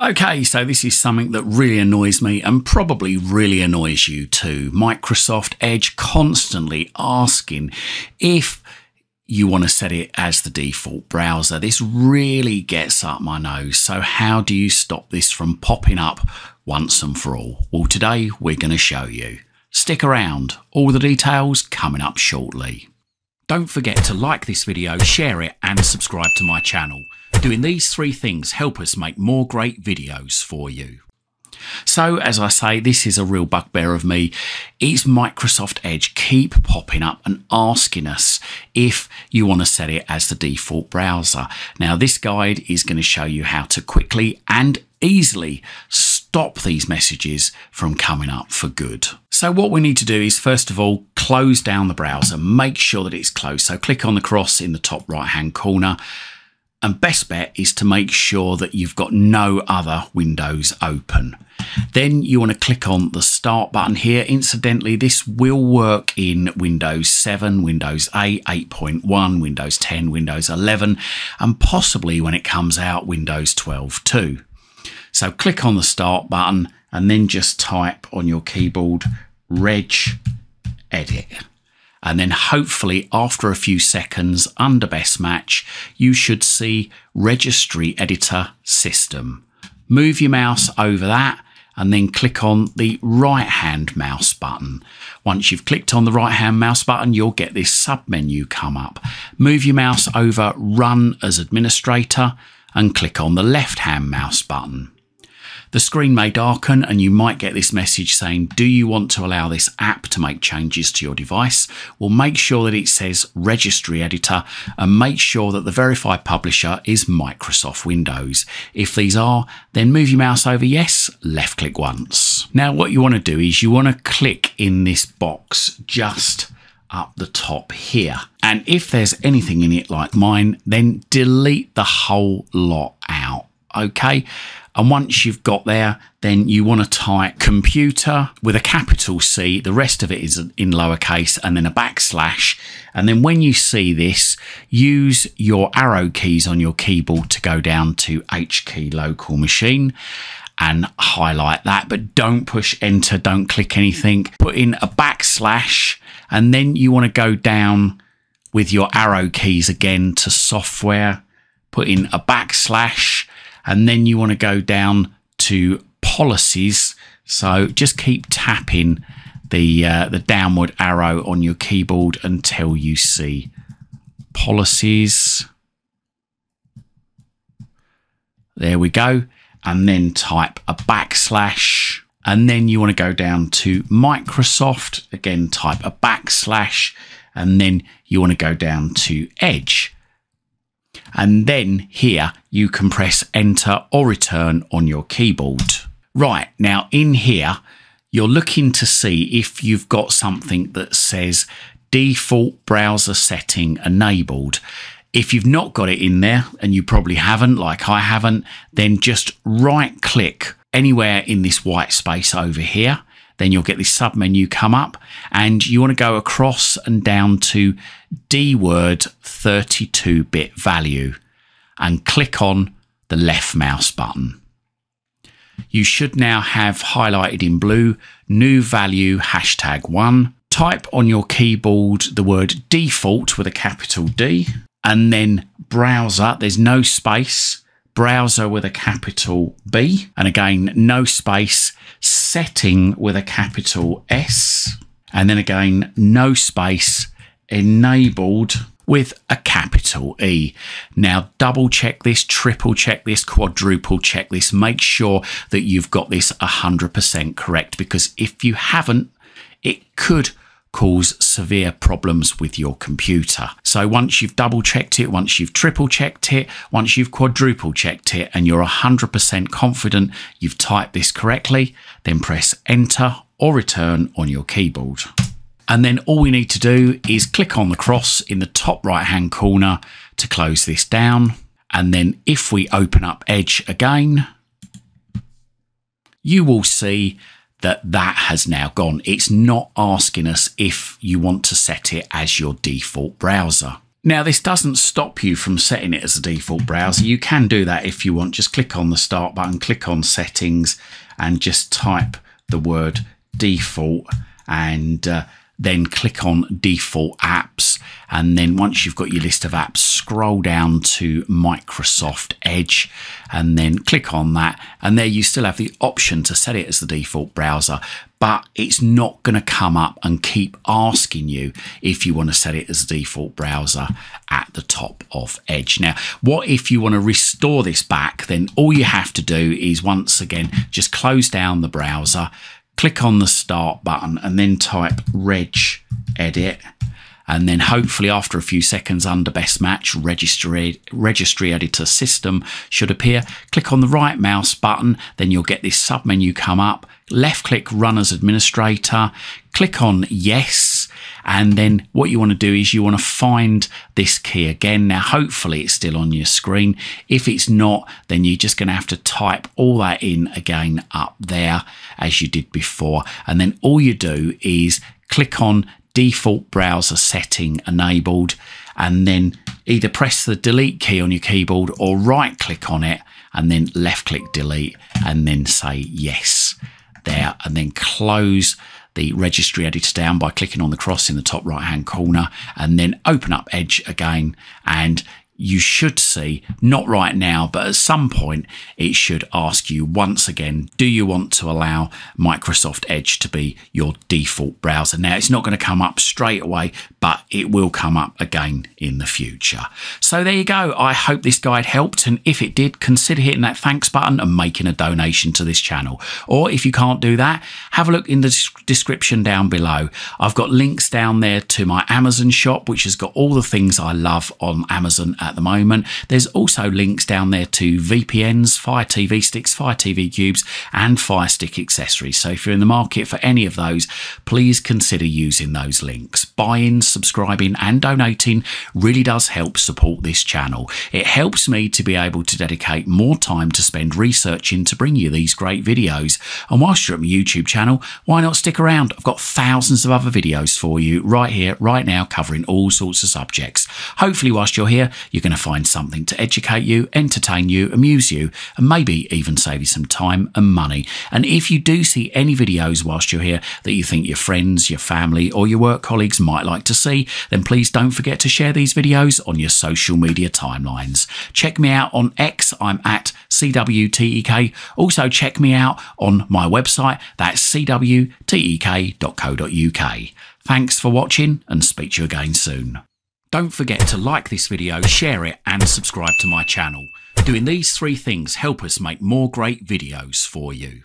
Okay, so this is something that really annoys me and probably really annoys you too. Microsoft Edge constantly asking if you want to set it as the default browser. This really gets up my nose. So how do you stop this from popping up once and for all? Well, today we're going to show you. Stick around. All the details coming up shortly. Don't forget to like this video, share it and subscribe to my channel. Doing these three things help us make more great videos for you. So, as I say, this is a real bugbear of me. Is Microsoft Edge keep popping up and asking us if you want to set it as the default browser. Now, this guide is going to show you how to quickly and easily stop these messages from coming up for good. So what we need to do is first of all, close down the browser, make sure that it's closed. So click on the cross in the top right hand corner and best bet is to make sure that you've got no other windows open. Then you want to click on the start button here. Incidentally, this will work in Windows 7, Windows 8, 8.1, Windows 10, Windows 11, and possibly when it comes out, Windows 12 too. So click on the start button and then just type on your keyboard reg edit and then hopefully after a few seconds under best match you should see registry editor system. Move your mouse over that and then click on the right hand mouse button. Once you've clicked on the right hand mouse button you'll get this sub menu come up. Move your mouse over run as administrator and click on the left hand mouse button the screen may darken and you might get this message saying, do you want to allow this app to make changes to your device? Well, make sure that it says registry editor and make sure that the verified publisher is Microsoft Windows. If these are, then move your mouse over yes, left click once. Now what you want to do is you want to click in this box just up the top here. And if there's anything in it like mine, then delete the whole lot out. Okay. And once you've got there, then you want to type computer with a capital C. The rest of it is in lowercase and then a backslash. And then when you see this, use your arrow keys on your keyboard to go down to H key local machine and highlight that, but don't push enter, don't click anything. Put in a backslash and then you want to go down with your arrow keys again to software, put in a backslash and then you want to go down to policies. So just keep tapping the uh, the downward arrow on your keyboard until you see policies. There we go. And then type a backslash. And then you want to go down to Microsoft. Again, type a backslash. And then you want to go down to Edge. And then here you can press enter or return on your keyboard. Right, now in here, you're looking to see if you've got something that says default browser setting enabled. If you've not got it in there, and you probably haven't, like I haven't, then just right click anywhere in this white space over here then you'll get this sub menu come up and you want to go across and down to DWORD 32 bit value and click on the left mouse button. You should now have highlighted in blue new value hashtag one. Type on your keyboard the word default with a capital D and then browser. There's no space browser with a capital B, and again, no space, setting with a capital S, and then again, no space, enabled with a capital E. Now, double check this, triple check this, quadruple check this. Make sure that you've got this 100% correct because if you haven't, it could cause severe problems with your computer. So once you've double checked it, once you've triple checked it, once you've quadruple checked it, and you're 100% confident you've typed this correctly, then press enter or return on your keyboard. And then all we need to do is click on the cross in the top right hand corner to close this down. And then if we open up Edge again, you will see that that has now gone. It's not asking us if you want to set it as your default browser. Now, this doesn't stop you from setting it as a default browser. You can do that if you want. Just click on the start button, click on settings, and just type the word default and uh, then click on default apps. And then once you've got your list of apps, scroll down to Microsoft Edge and then click on that. And there you still have the option to set it as the default browser, but it's not going to come up and keep asking you if you want to set it as a default browser at the top of Edge. Now, what if you want to restore this back? Then all you have to do is once again, just close down the browser click on the start button and then type reg edit. And then hopefully after a few seconds under best match registry registry editor system should appear. Click on the right mouse button then you'll get this sub menu come up. Left click run as administrator. Click on yes and then what you want to do is you want to find this key again. Now, hopefully it's still on your screen. If it's not, then you're just going to have to type all that in again up there as you did before. And then all you do is click on default browser setting enabled and then either press the delete key on your keyboard or right click on it and then left click delete and then say yes there and then close the registry editor down by clicking on the cross in the top right hand corner and then open up Edge again and you should see, not right now, but at some point, it should ask you once again, do you want to allow Microsoft Edge to be your default browser? Now, it's not going to come up straight away, but it will come up again in the future. So there you go. I hope this guide helped. And if it did, consider hitting that thanks button and making a donation to this channel. Or if you can't do that, have a look in the description down below. I've got links down there to my Amazon shop, which has got all the things I love on Amazon at the moment. There's also links down there to VPNs, Fire TV sticks, Fire TV cubes, and Fire Stick accessories. So if you're in the market for any of those, please consider using those links. Buying, subscribing, and donating really does help support this channel. It helps me to be able to dedicate more time to spend researching to bring you these great videos. And whilst you're at my YouTube channel, why not stick around? I've got thousands of other videos for you right here, right now, covering all sorts of subjects. Hopefully, whilst you're here, you're going to find something to educate you, entertain you, amuse you, and maybe even save you some time and money. And if you do see any videos whilst you're here that you think your friends, your family, or your work colleagues might like to see, then please don't forget to share these videos on your social media timelines. Check me out on X, I'm at CWTEK. Also, check me out on my website, that's cwtek.co.uk. Thanks for watching and speak to you again soon. Don't forget to like this video, share it and subscribe to my channel. Doing these three things help us make more great videos for you.